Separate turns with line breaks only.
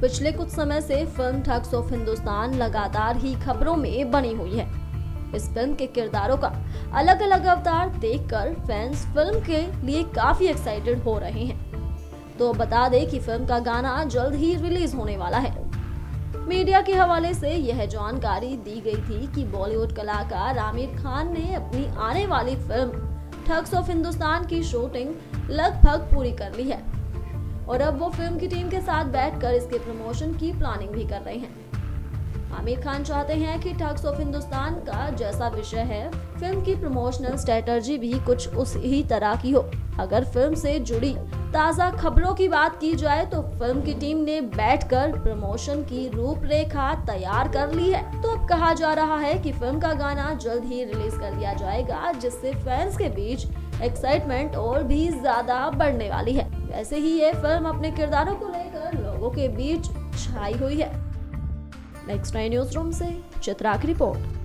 पिछले कुछ समय से फ़िल्म ठग्स ऑफ़ हिंदुस्तान लगातार ही खबरों में बनी हुई है। इस फ़िल्म के किरदारों का अलग अलग अवतार देखकर फैंस फ़िल्म के लिए काफ़ी एक्साइटेड हो रहे हैं। तो बता दें कि फ़िल्म का गाना जल्द ही रिलीज़ होने वाला है। मीडिया के हवाले से यह जानकारी दी गई थी कि बॉलीवुड कलाकार आमिर खान ने अपनी आने वाली फ़िल्म ठग्स ऑफ़ हिंदुस्तान की शूटिंग लगभग पूरी कर ली है। और अब वो फ़िल्म की टीम के साथ बैठकर इसके प्रमोशन की प्लानिंग भी कर रहे हैं। आमिर खान चाहते हैं कि ठग्स ऑफ़ हिंदुस्तान का जैसा विषय है, फ़िल्म की प्रमोशनल स्ट्रेटजी भी कुछ उस ही तरह की हो। अगर फ़िल्म से जुड़ी ताज़ा खबरों की बात की जाए तो फ़िल्म की टीम ने बैठकर प्रमोशन की रूपरेखा तैयार कर ली है। तो अब कहा जा रहा है कि फ़िल्म का गाना जल्द ही रिलीज़ कर दिया जाएगा, जिससे फैंस के बीच एक्साइटमेंट और भी ज़्यादा बढ़ने वाली है। वैसे ही ये फ़िल्म अपने किरदारों को लेकर लोगों के बीच छाई हुई है। नेक्स्ट न्यूज़ रूम से चित्रा की रिपोर्ट।